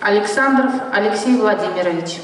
Александров Алексей Владимирович.